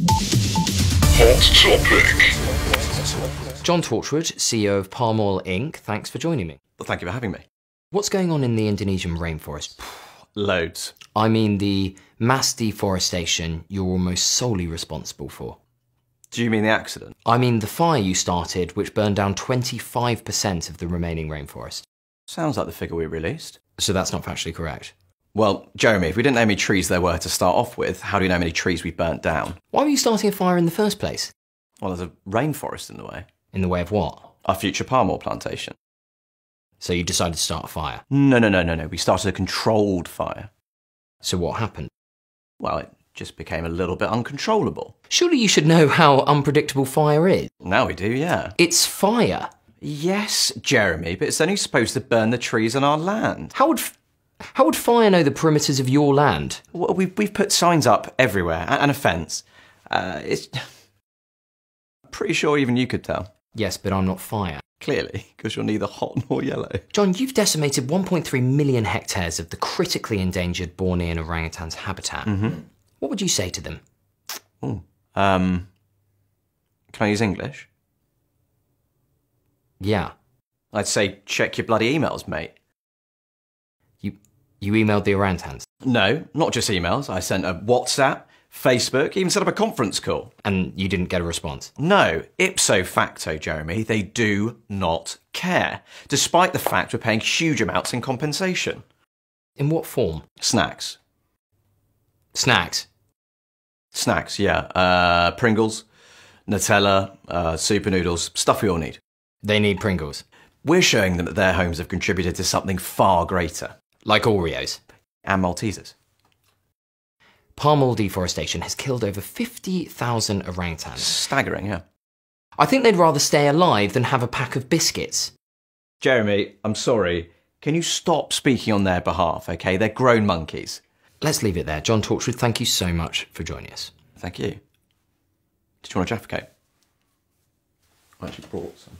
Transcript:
Hot topic. John Torchwood, CEO of Palm Oil Inc., thanks for joining me. Well, thank you for having me. What's going on in the Indonesian rainforest? Loads. I mean the mass deforestation you're almost solely responsible for. Do you mean the accident? I mean the fire you started, which burned down 25% of the remaining rainforest. Sounds like the figure we released. So that's not factually correct. Well, Jeremy, if we didn't know how many trees there were to start off with, how do we know how many trees we burnt down? Why were you starting a fire in the first place? Well, there's a rainforest in the way. In the way of what? Our future palm oil plantation. So you decided to start a fire. No, no, no, no, no. We started a controlled fire. So what happened? Well, it just became a little bit uncontrollable. Surely you should know how unpredictable fire is. Now we do, yeah. It's fire. Yes, Jeremy, but it's only supposed to burn the trees on our land. How would how would fire know the perimeters of your land? Well, We've, we've put signs up everywhere and a fence. Uh, it's. Pretty sure even you could tell. Yes, but I'm not fire. Clearly, because you're neither hot nor yellow. John, you've decimated 1.3 million hectares of the critically endangered Bornean orangutan's habitat. What would you say to them? Um, can I use English? Yeah, I'd say check your bloody emails, mate. you you emailed the orangutans No, not just emails. I sent a WhatsApp, Facebook, even set up a conference call. and you didn't get a response. No, ipso facto, Jeremy, they do not care, despite the fact we're paying huge amounts in compensation. In what form? Snacks. Snacks. Snacks, yeah. Uh, Pringles, Nutella, uh, super noodles, stuff we all need. They need Pringles. We're showing them that their homes have contributed to something far greater. Like Oreos. And Maltesers. Palm oil deforestation has killed over 50,000 orangutans. Staggering, yeah. I think they'd rather stay alive than have a pack of biscuits. Jeremy, I'm sorry. Can you stop speaking on their behalf, okay? They're grown monkeys. Let's leave it there. John Torchwood, thank you so much for joining us. Thank you. Did you want a Jaffa cake? I actually brought some.